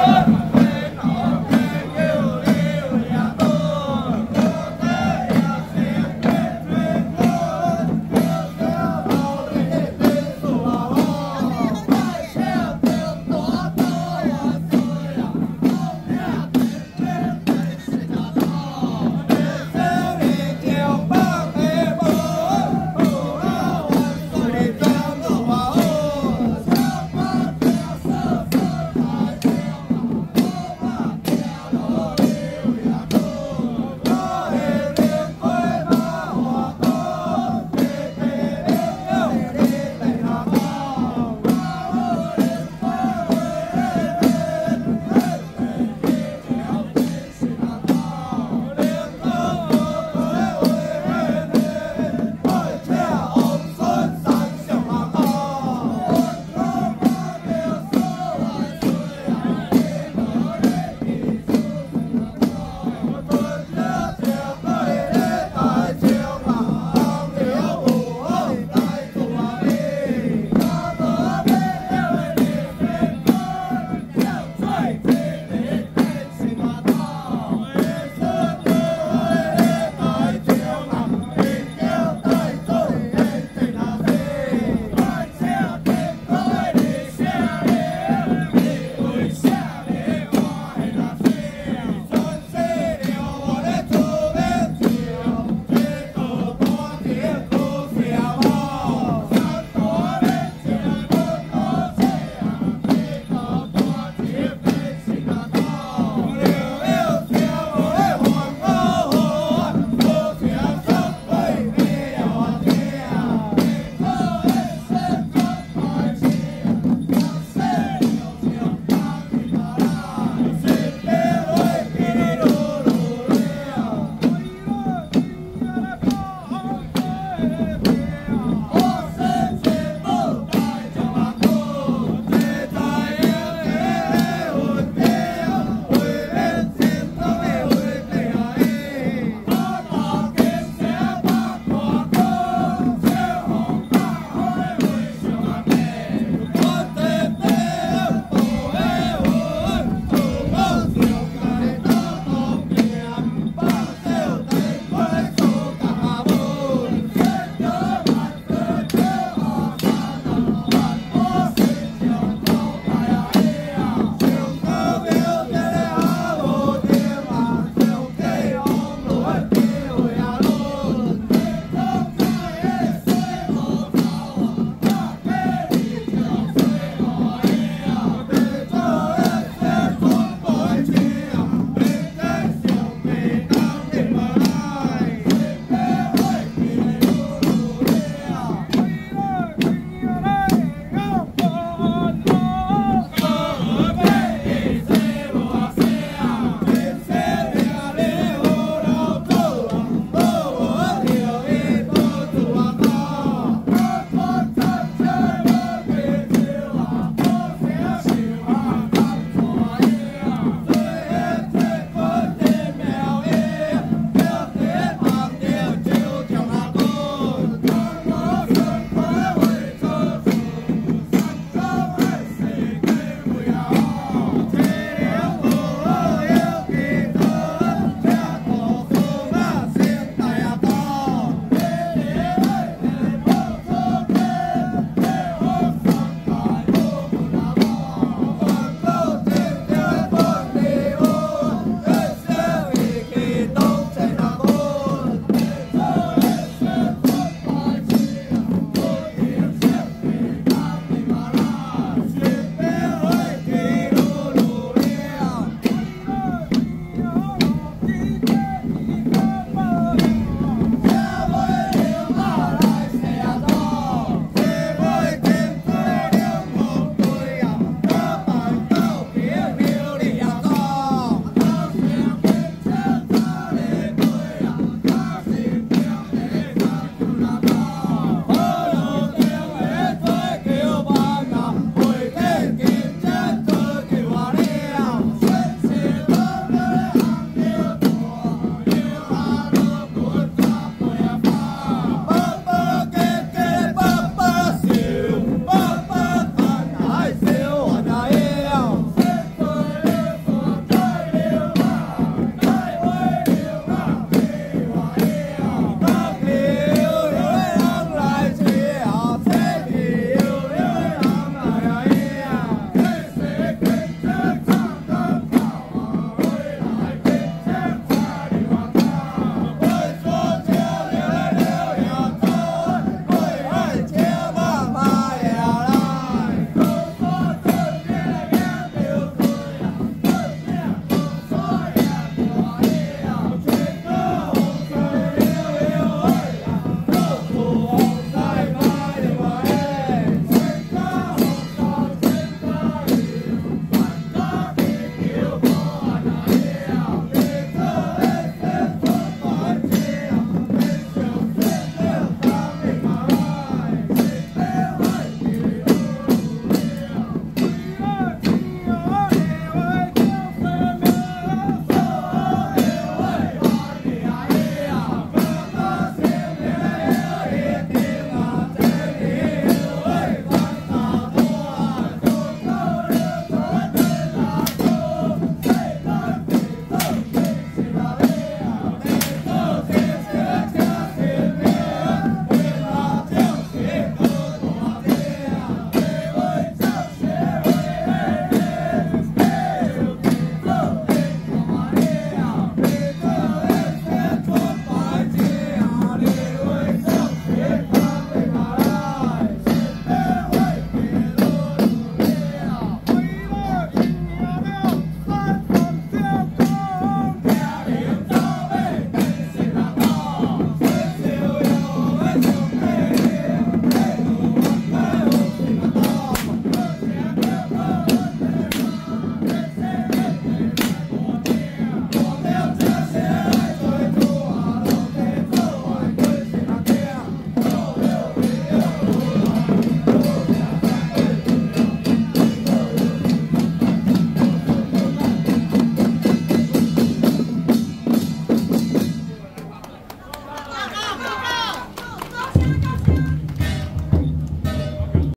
Senhor.